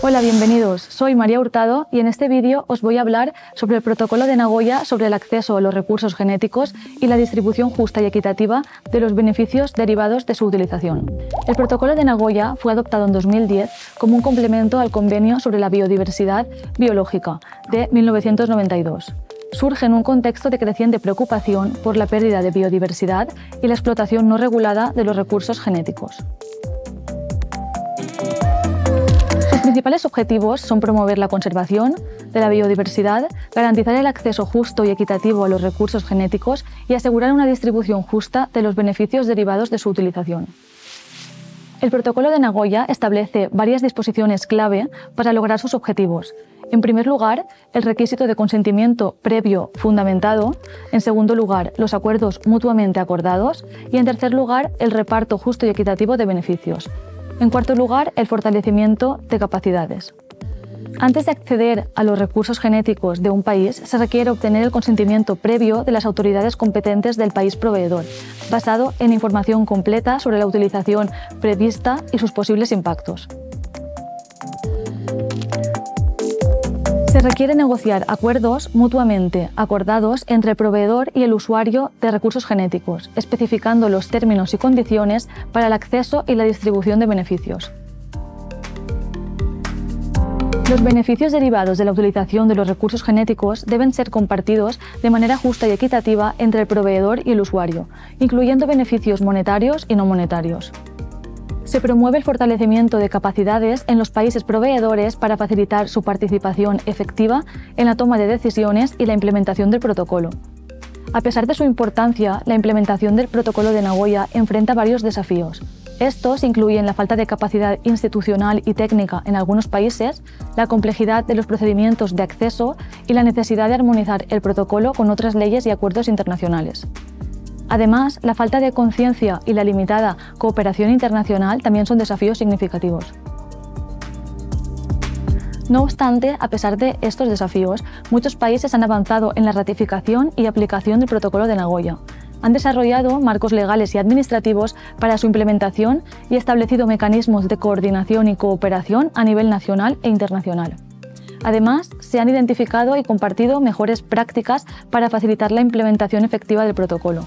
todos, soy María Hurtado y en este vídeo os voy a hablar sobre el protocolo de Nagoya sobre el acceso a los recursos genéticos y la distribución justa y equitativa de los beneficios derivados de su utilización. El protocolo de Nagoya fue adoptado en 2010 como un complemento al Convenio sobre la Biodiversidad Biológica de 1992 surge en un contexto de creciente preocupación por la pérdida de biodiversidad y la explotación no regulada de los recursos genéticos. Principales objetivos son promover la conservación de la biodiversidad, garantizar el acceso justo y equitativo a los recursos genéticos y asegurar una distribución justa de los beneficios derivados de su utilización. El protocolo de Nagoya establece varias disposiciones clave para lograr sus objetivos. En primer lugar, el requisito de consentimiento previo fundamentado. En segundo lugar, los acuerdos mutuamente acordados. Y en tercer lugar, el reparto justo y equitativo de beneficios. En cuarto lugar, el fortalecimiento de capacidades. Antes de acceder a los recursos genéticos de un país, se requiere obtener el consentimiento previo de las autoridades competentes del país proveedor, basado en información completa sobre la utilización prevista y sus posibles impactos. Se requiere negociar acuerdos mutuamente acordados entre el proveedor y el usuario de recursos genéticos, especificando los términos y condiciones para el acceso y la distribución de beneficios. Los beneficios derivados de la utilización de los recursos genéticos deben ser compartidos de manera justa y equitativa entre el proveedor y el usuario, incluyendo beneficios monetarios y no monetarios. Se promueve el fortalecimiento de capacidades en los países proveedores para facilitar su participación efectiva en la toma de decisiones y la implementación del protocolo. A pesar de su importancia, la implementación del protocolo de Nagoya enfrenta varios desafíos. Estos incluyen la falta de capacidad institucional y técnica en algunos países, la complejidad de los procedimientos de acceso y la necesidad de armonizar el protocolo con otras leyes y acuerdos internacionales. Además, la falta de conciencia y la limitada cooperación internacional también son desafíos significativos. No obstante, a pesar de estos desafíos, muchos países han avanzado en la ratificación y aplicación del Protocolo de Nagoya. Han desarrollado marcos legales y administrativos para su implementación y establecido mecanismos de coordinación y cooperación a nivel nacional e internacional. Además, se han identificado y compartido mejores prácticas para facilitar la implementación efectiva del protocolo.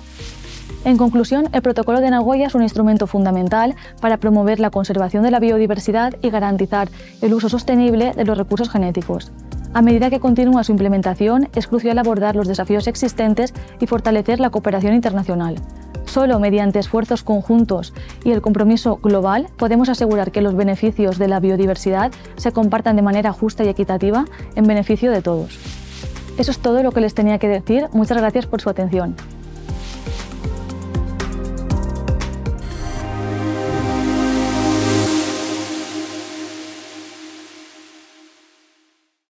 En conclusión, el Protocolo de Nagoya es un instrumento fundamental para promover la conservación de la biodiversidad y garantizar el uso sostenible de los recursos genéticos. A medida que continúa su implementación, es crucial abordar los desafíos existentes y fortalecer la cooperación internacional. Solo mediante esfuerzos conjuntos y el compromiso global podemos asegurar que los beneficios de la biodiversidad se compartan de manera justa y equitativa en beneficio de todos. Eso es todo lo que les tenía que decir. Muchas gracias por su atención.